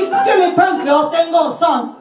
decir que en el tengo sangre.